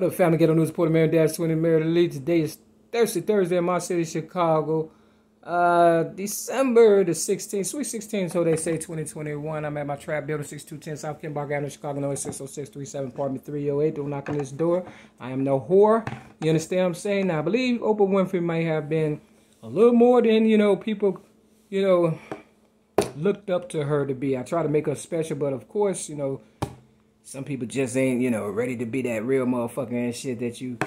What up, family? Ghetto News, Porter Mary Dash, 20 Mary Lee. Today is Thursday, Thursday in my city, Chicago. Uh, December the 16th, sweet 16, so they say 2021. I'm at my trap building, 6210 South Kimbark Avenue, Chicago, Illinois 60637, apartment 308. Don't knock on this door. I am no whore. You understand what I'm saying? Now, I believe Oprah Winfrey might have been a little more than, you know, people, you know, looked up to her to be. I try to make her special, but of course, you know, some people just ain't, you know, ready to be that real motherfucker and shit that you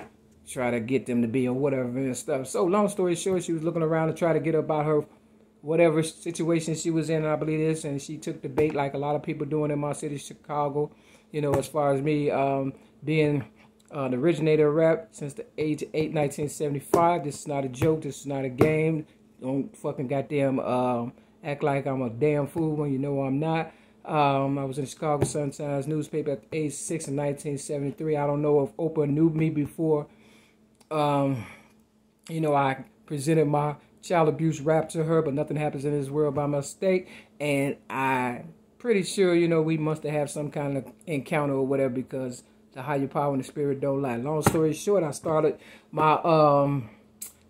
try to get them to be or whatever and stuff. So long story short, she was looking around to try to get about her whatever situation she was in, I believe this, and she took the bait like a lot of people doing in my city, Chicago. You know, as far as me um, being uh, the originator of rap since the age of 8, 1975. This is not a joke. This is not a game. Don't fucking goddamn um, act like I'm a damn fool when you know I'm not. Um, I was in the Chicago Sun-Times newspaper at age 6 in 1973. I don't know if Oprah knew me before. Um, you know, I presented my child abuse rap to her, but nothing happens in this world by mistake. And I pretty sure, you know, we must have some kind of encounter or whatever because the higher power and the spirit don't lie. Long story short, I started my um,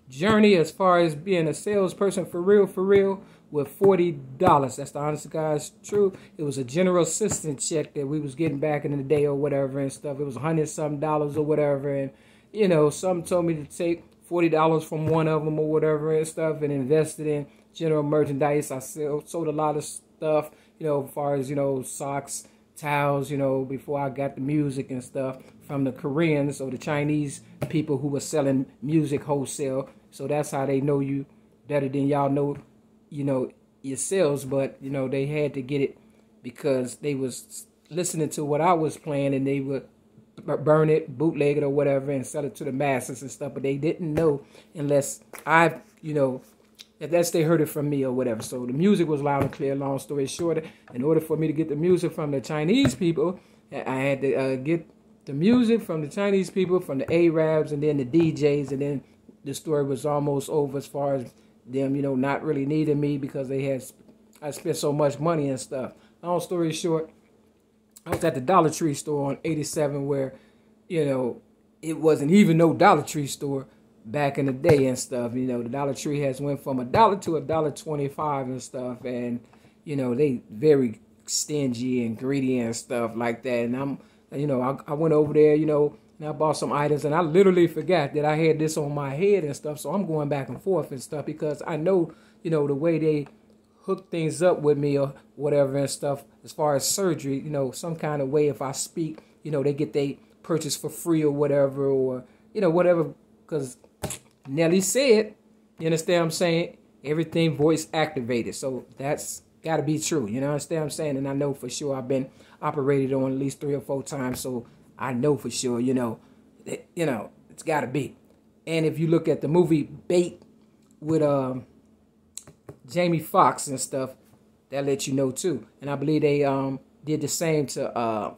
journey as far as being a salesperson for real, for real with $40. That's the honest guy's truth. It was a general assistance check that we was getting back in the day or whatever and stuff. It was hundred some dollars or whatever. And, you know, some told me to take $40 from one of them or whatever and stuff and invested in general merchandise. I sold a lot of stuff, you know, as far as, you know, socks, towels, you know, before I got the music and stuff from the Koreans or the Chinese people who were selling music wholesale. So that's how they know you better than y'all know you know, yourselves, but you know, they had to get it because they was listening to what I was playing and they would burn it, bootleg it or whatever and sell it to the masses and stuff. But they didn't know unless I, you know, unless they heard it from me or whatever. So the music was loud and clear. Long story short, in order for me to get the music from the Chinese people, I had to uh, get the music from the Chinese people, from the Arabs, and then the DJs, and then the story was almost over as far as them, you know, not really needing me because they had I spent so much money and stuff. Long story short, I was at the Dollar Tree store on 87 where, you know, it wasn't even no Dollar Tree store back in the day and stuff. You know, the Dollar Tree has went from a dollar to a dollar twenty-five and stuff, and you know they very stingy and greedy and stuff like that. And I'm, you know, I, I went over there, you know, I bought some items and I literally forgot that I had this on my head and stuff. So I'm going back and forth and stuff because I know, you know, the way they hook things up with me or whatever and stuff as far as surgery, you know, some kind of way if I speak, you know, they get they purchase for free or whatever or, you know, whatever. Because Nelly said, you understand what I'm saying? Everything voice activated. So that's got to be true. You know understand what I'm saying? And I know for sure I've been operated on at least three or four times. So I know for sure, you know, it, you know, it's got to be. And if you look at the movie Bait with um, Jamie Foxx and stuff, that lets you know too. And I believe they um, did the same to uh,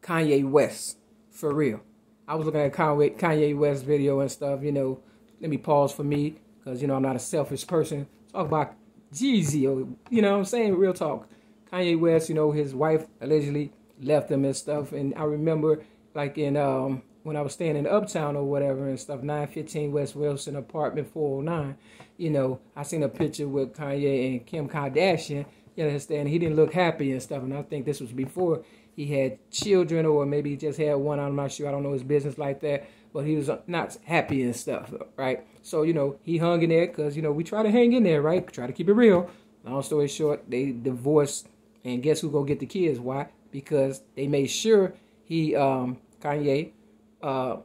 Kanye West, for real. I was looking at Kanye, West video and stuff, you know. Let me pause for me, because, you know, I'm not a selfish person. Talk about Jeezy, or, you know what I'm saying? Real talk. Kanye West, you know, his wife allegedly left them and stuff. And I remember like in um when I was staying in Uptown or whatever and stuff, 915 West Wilson, apartment 409, you know, I seen a picture with Kanye and Kim Kardashian, you understand, he didn't look happy and stuff. And I think this was before he had children or maybe he just had one, I'm not sure, I don't know his business like that, but he was not happy and stuff, right? So, you know, he hung in there because, you know, we try to hang in there, right? Try to keep it real. Long story short, they divorced and guess who gonna get the kids? Why? because they made sure he um, Kanye uh,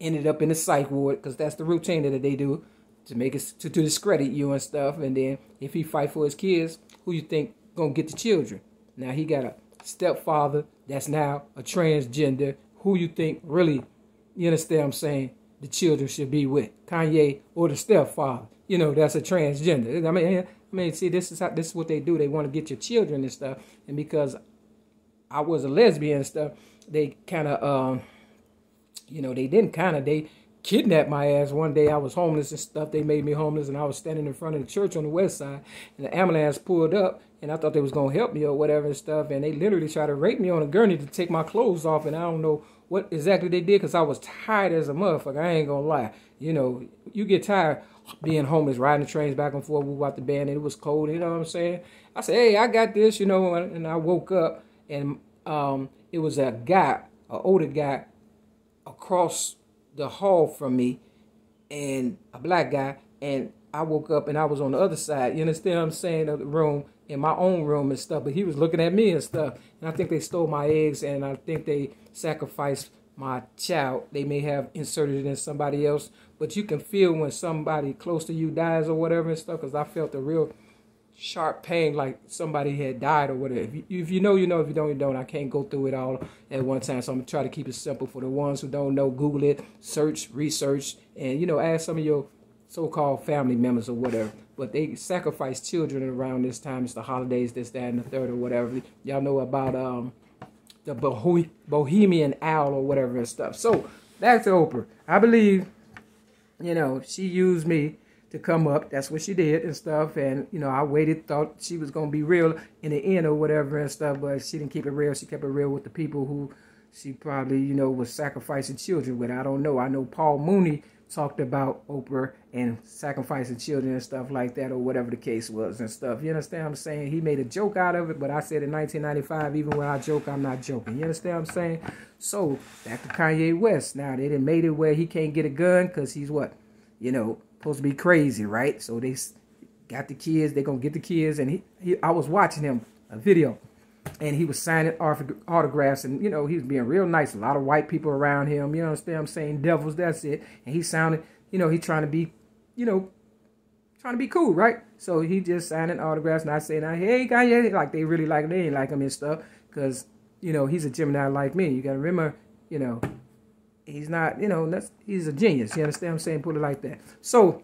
ended up in the psych ward because that's the routine that they do to make it to, to discredit you and stuff. And then if he fight for his kids, who you think gonna get the children? Now he got a stepfather that's now a transgender. Who you think really, you understand what I'm saying? The children should be with Kanye or the stepfather. You know that's a transgender. I mean, I mean, see, this is how this is what they do. They want to get your children and stuff. And because I was a lesbian and stuff, they kind of, um, you know, they didn't kind of they kidnapped my ass one day. I was homeless and stuff. They made me homeless, and I was standing in front of the church on the west side, and the ambulance pulled up, and I thought they was gonna help me or whatever and stuff, and they literally tried to rape me on a gurney to take my clothes off, and I don't know what exactly they did because I was tired as a motherfucker. I ain't gonna lie. You know, you get tired being homeless, riding the trains back and forth. We walked the band, and it was cold. You know what I'm saying? I said, "Hey, I got this," you know, and I woke up, and um, it was a guy, an older guy, across the hall from me and a black guy and I woke up and I was on the other side, you understand what I'm saying, of the room, in my own room and stuff, but he was looking at me and stuff. And I think they stole my eggs and I think they sacrificed my child. They may have inserted it in somebody else, but you can feel when somebody close to you dies or whatever and stuff, because I felt a real sharp pain like somebody had died or whatever. If you, if you know, you know. If you don't, you don't. I can't go through it all at one time, so I'm gonna try to keep it simple for the ones who don't know. Google it, search, research, and you know, ask some of your so-called family members or whatever. But they sacrifice children around this time. It's the holidays, this, that, and the third, or whatever. Y'all know about um the Bohemian owl or whatever and stuff. So back to Oprah. I believe, you know, she used me to come up. That's what she did and stuff. And, you know, I waited, thought she was going to be real in the end or whatever and stuff, but she didn't keep it real. She kept it real with the people who she probably, you know, was sacrificing children with. I don't know. I know Paul Mooney talked about Oprah and sacrificing children and stuff like that or whatever the case was and stuff. You understand what I'm saying? He made a joke out of it, but I said in 1995, even when I joke, I'm not joking. You understand what I'm saying? So, back to Kanye West. Now, they didn't made it where he can't get a gun because he's what? You know, supposed to be crazy, right? So they got the kids. They're gonna get the kids, and he, he I was watching him a video, and he was signing autographs, and you know he was being real nice. A lot of white people around him. You understand? I'm saying devils. That's it. And he sounded, you know, he trying to be, you know, trying to be cool, right? So he just signing autographs, not saying, "Hey, Kanye," like they really like him. They ain't like him and stuff, because you know he's a Gemini like me. You gotta remember, you know, he's not, you know, that's he's a genius. You understand what I'm saying? Put it like that. So,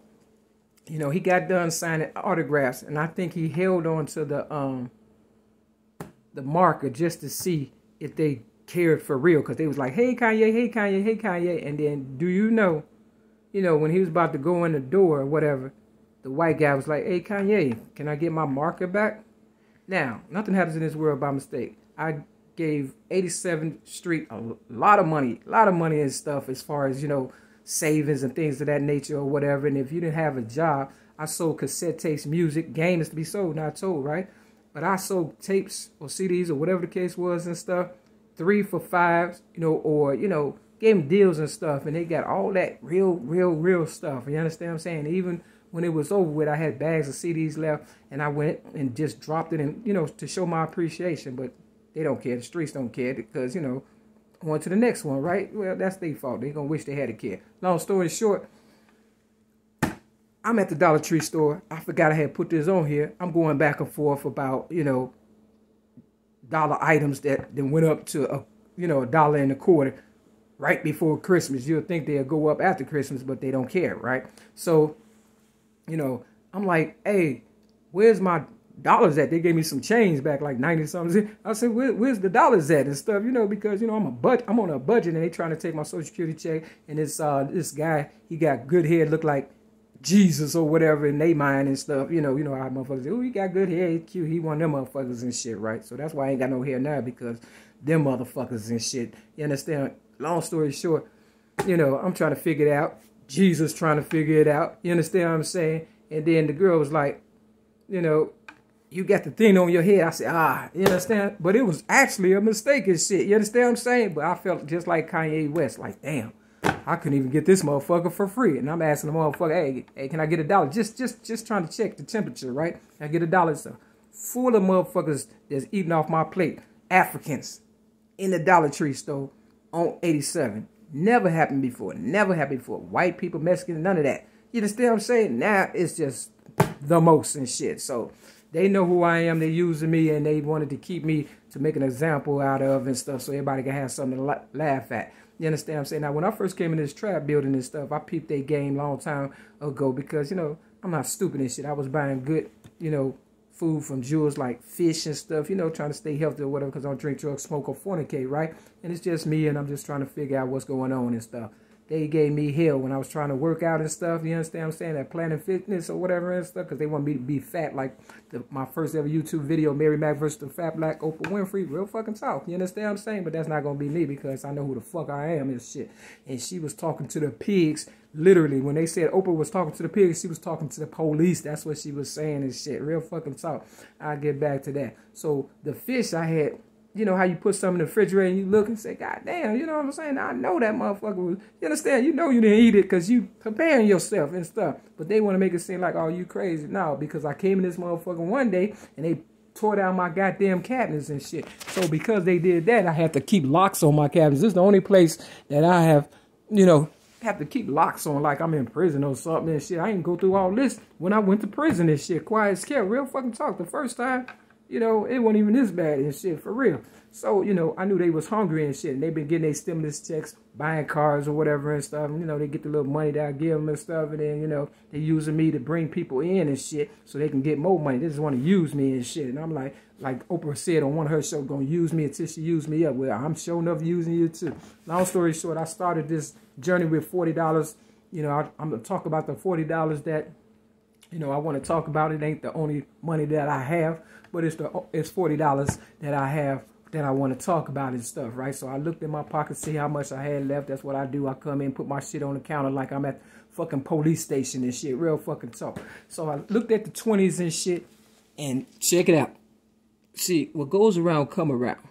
you know, he got done signing autographs, and I think he held on to the um the marker just to see if they cared for real, because they was like, "Hey Kanye, hey Kanye, hey Kanye," and then do you know, you know, when he was about to go in the door or whatever, the white guy was like, "Hey Kanye, can I get my marker back?" Now, nothing happens in this world by mistake. I gave 87th Street a lot of money, a lot of money and stuff as far as, you know, savings and things of that nature or whatever. And if you didn't have a job, I sold cassette tapes, music, games to be sold, not told, right? But I sold tapes or CDs or whatever the case was and stuff, three for five, you know, or, you know, gave them deals and stuff. And they got all that real, real, real stuff. You understand what I'm saying? Even when it was over with, I had bags of CDs left and I went and just dropped it and, you know, to show my appreciation. But they don't care. The streets don't care because, you know, on to the next one, right? Well, that's their fault. They're going to wish they had a kid. Long story short, I'm at the Dollar Tree store. I forgot I had put this on here. I'm going back and forth about, you know, dollar items that then went up to, a, you know, a dollar and a quarter right before Christmas. You'll think they'll go up after Christmas, but they don't care, right? So, you know, I'm like, hey, where's my dollars at. They gave me some change back, like 90 something. I said, Where, where's the dollars at and stuff, you know, because, you know, I'm a but I'm on a budget and they trying to take my social security check. And this, uh, this guy, he got good hair, looked like Jesus or whatever in they mind and stuff. You know, you know how motherfuckers say, oh, he got good hair, he cute. He one of them motherfuckers and shit, right? So that's why I ain't got no hair now because them motherfuckers and shit. You understand? Long story short, you know, I'm trying to figure it out. Jesus trying to figure it out. You understand what I'm saying? And then the girl was like, you know, you got the thing on your head. I said, ah, you understand? But it was actually a mistake and shit. You understand what I'm saying? But I felt just like Kanye West, like, damn, I couldn't even get this motherfucker for free. And I'm asking the motherfucker, hey, hey, can I get a dollar? Just just just trying to check the temperature, right? I get a dollar? So full of motherfuckers that's eating off my plate. Africans in the Dollar Tree store on 87. Never happened before. Never happened before. White people, Mexican, none of that. You understand what I'm saying? Now it's just the most and shit. So they know who I am. They're using me, and they wanted to keep me to make an example out of and stuff, so everybody can have something to laugh at. You understand what I'm saying? Now, when I first came in this trap building and stuff, I peeped their game long time ago because, you know, I'm not stupid and shit. I was buying good, you know, food from Jewel's like fish and stuff, you know, trying to stay healthy or whatever because I don't drink drugs, smoke, or fornicate, right? And it's just me, and I'm just trying to figure out what's going on and stuff. They gave me hell when I was trying to work out and stuff. You understand I'm saying? That Planet Fitness or whatever and stuff, because they want me to be fat like the, my first ever YouTube video, Mary Mack versus the Fat Black Oprah Winfrey. Real fucking talk. You understand what I'm saying? But that's not gonna be me because I know who the fuck I am and shit. And she was talking to the pigs. Literally, when they said Oprah was talking to the pigs, she was talking to the police. That's what she was saying and shit. Real fucking talk. I'll get back to that. So the fish I had you know how you put something in the refrigerator and you look and say, God damn, you know what I'm saying? I know that motherfucker was, you understand? You know you didn't eat it because you preparing yourself and stuff. But they want to make it seem like, oh, you crazy. No, because I came in this motherfucker one day and they tore down my goddamn cabinets and shit. So because they did that, I had to keep locks on my cabinets. This is the only place that I have, you know, have to keep locks on like I'm in prison or something and shit. I didn't go through all this when I went to prison and shit. Quiet scare, real fucking talk. The first time you know, it wasn't even this bad and shit, for real. So, you know, I knew they was hungry and shit. And they been getting their stimulus checks, buying cars or whatever and stuff. And, you know, they get the little money that I give them and stuff. And then, you know, they using me to bring people in and shit so they can get more money. They just want to use me and shit. And I'm like, like Oprah said on one of her shows, gonna use me until she use me up. Well, I'm showing up using you too. Long story short, I started this journey with $40. You know, I, I'm gonna talk about the $40 that you know, I want to talk about it. Ain't the only money that I have, but it's the it's forty dollars that I have that I want to talk about and stuff, right? So I looked in my pocket, see how much I had left. That's what I do. I come in, put my shit on the counter like I'm at the fucking police station and shit. Real fucking talk. So I looked at the twenties and shit, and check it out. See, what goes around come around,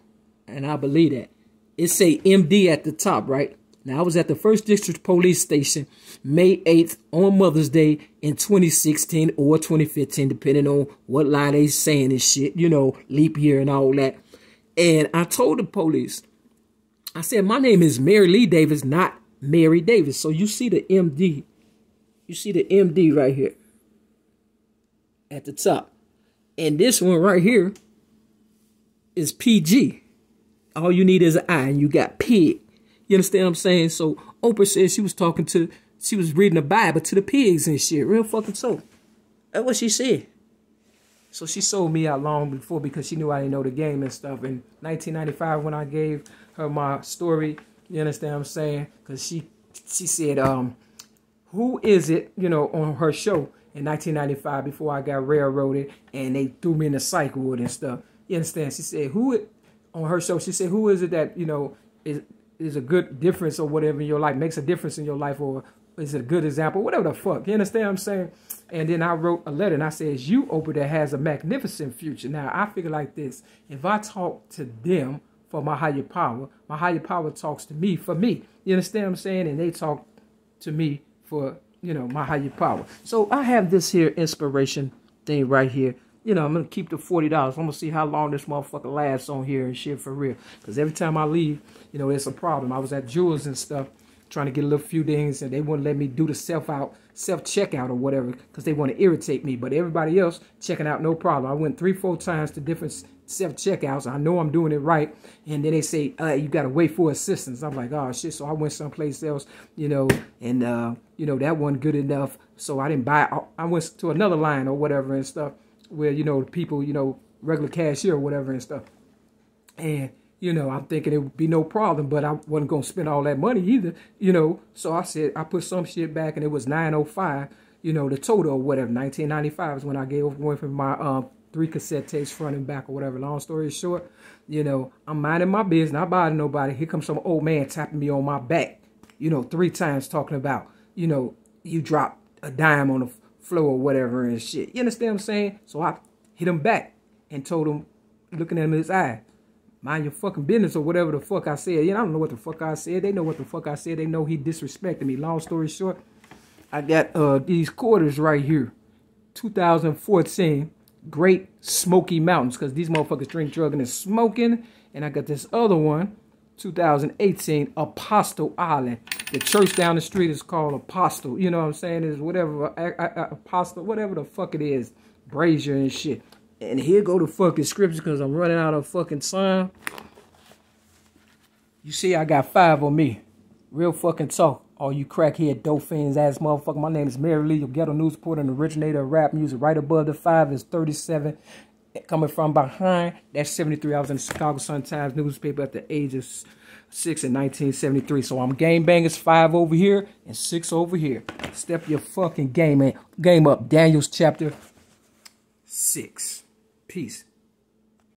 and I believe that. It say MD at the top, right? Now, I was at the 1st District Police Station May 8th on Mother's Day in 2016 or 2015, depending on what lie they saying and shit, you know, leap year and all that. And I told the police, I said, my name is Mary Lee Davis, not Mary Davis. So you see the MD. You see the MD right here at the top. And this one right here is PG. All you need is an I, and you got pig. You understand what I'm saying? So Oprah said she was talking to, she was reading the Bible to the pigs and shit. Real fucking so. That's what she said. So she sold me out long before because she knew I didn't know the game and stuff. In 1995, when I gave her my story, you understand what I'm saying? Because she she said, um, who is it, you know, on her show in 1995 before I got railroaded and they threw me in the psych ward and stuff. You understand? She said, who it, on her show, she said, who is it that, you know, is is a good difference or whatever in your life, makes a difference in your life, or is it a good example, whatever the fuck. You understand what I'm saying? And then I wrote a letter and I said, you, Oprah, that has a magnificent future. Now, I figure like this. If I talk to them for my higher power, my higher power talks to me for me. You understand what I'm saying? And they talk to me for, you know, my higher power. So I have this here inspiration thing right here you know, I'm going to keep the $40. I'm going to see how long this motherfucker lasts on here and shit for real. Because every time I leave, you know, it's a problem. I was at Jewel's and stuff trying to get a little few things and they wouldn't let me do the self-out, self-checkout or whatever because they want to irritate me. But everybody else checking out, no problem. I went three, four times to different self-checkouts. I know I'm doing it right. And then they say, uh, you got to wait for assistance. I'm like, oh, shit. So I went someplace else, you know, and, uh, you know, that wasn't good enough. So I didn't buy, I went to another line or whatever and stuff where, you know, people, you know, regular cashier or whatever and stuff. And, you know, I'm thinking it would be no problem, but I wasn't going to spend all that money either, you know. So I said, I put some shit back and it was 905 you know, the total or whatever. 1995 is when I gave away from my um, three cassette tapes front and back or whatever. Long story short, you know, I'm minding my business, not bothering nobody. Here comes some old man tapping me on my back, you know, three times talking about, you know, you dropped a dime on the floor or whatever and shit. You understand what I'm saying? So I hit him back and told him, looking at him in his eye, mind your fucking business or whatever the fuck I said. You know, I don't know what the fuck I said. They know what the fuck I said. They know he disrespected me. Long story short, I got uh these quarters right here. 2014 Great Smoky Mountains because these motherfuckers drink, drugging, and smoking. And I got this other one, 2018 Apostle Island. The church down the street is called Apostle. You know what I'm saying? Is whatever Apostle, whatever the fuck it is, Brazier and shit. And here go the fucking scripture because I'm running out of fucking time. You see, I got five on me. Real fucking talk. All you crackhead, dope dolphins ass motherfucker. My name is Mary Lee, your ghetto news reporter and originator of rap music. Right above the five is 37. Coming from behind, that's 73. I was in the Chicago Sun-Times newspaper at the age of six in 1973. So I'm game bangers five over here and six over here. Step your fucking game, man. Game up. Daniel's chapter six. Peace.